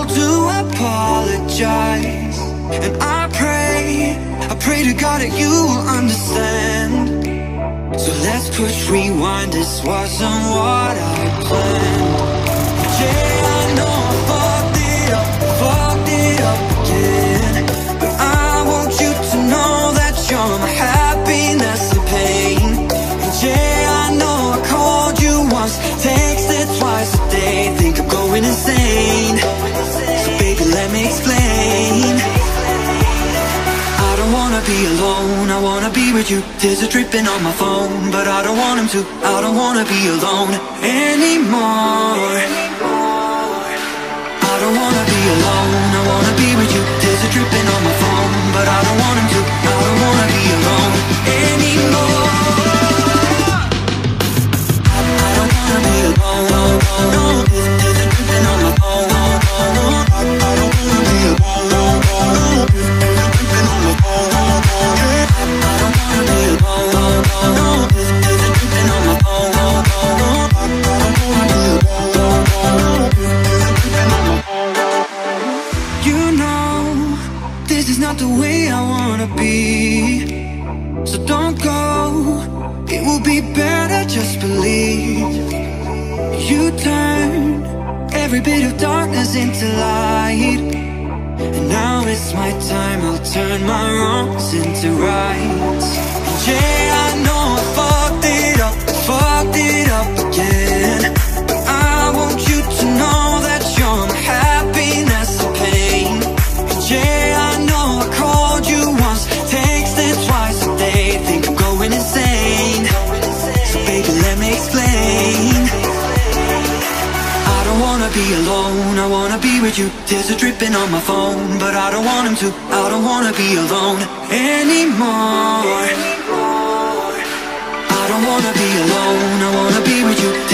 told to apologize. And I pray, I pray to God that you will understand. So let's push rewind, this wasn't what I planned. Yeah, I know I fucked it up, fucked it up again. But I want you to know that you're my happiness and pain. And yeah, I know I called you once, texted twice a day. Think I'm going insane me explain. I don't wanna be alone, I wanna be with you. Tears a dripping on my phone, but I don't want them to. I don't wanna be alone anymore is not the way I wanna be. So don't go, it will be better, just believe. You turn every bit of darkness into light. And now it's my time, I'll turn my wrongs into rights. Yeah, I wanna be with you. Tears are dripping on my phone But I don't want him to, I don't wanna be alone Anymore, anymore. I don't wanna be alone, I wanna be with you.